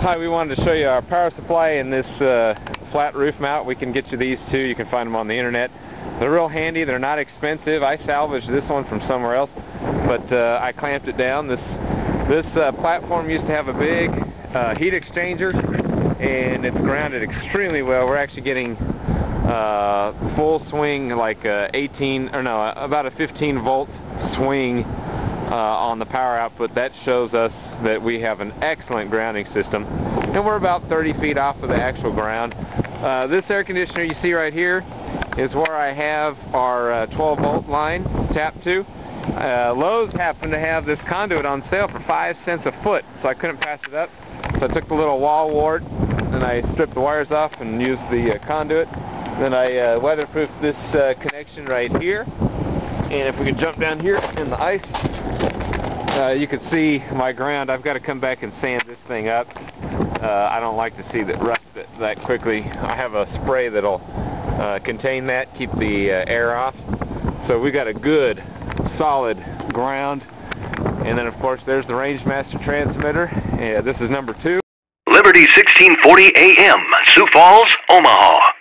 Hi, we wanted to show you our power supply and this uh, flat roof mount. We can get you these too. You can find them on the internet. They're real handy. They're not expensive. I salvaged this one from somewhere else, but uh, I clamped it down. This this uh, platform used to have a big uh, heat exchanger, and it's grounded extremely well. We're actually getting uh, full swing, like uh, 18 or no, about a 15 volt swing on the power output, that shows us that we have an excellent grounding system. And we're about 30 feet off of the actual ground. Uh, this air conditioner you see right here is where I have our uh, 12 volt line tapped to. Uh, Lowe's happened to have this conduit on sale for 5 cents a foot, so I couldn't pass it up. So I took the little wall wart and I stripped the wires off and used the uh, conduit. Then I uh, weatherproofed this connection right here. And if we could jump down here in the ice, uh, you can see my ground. I've got to come back and sand this thing up. Uh, I don't like to see that rust it that quickly. I have a spray that'll uh, contain that, keep the uh, air off. So we got a good, solid ground. And then, of course, there's the Rangemaster transmitter. Yeah, this is number two. Liberty 1640 AM, Sioux Falls, Omaha.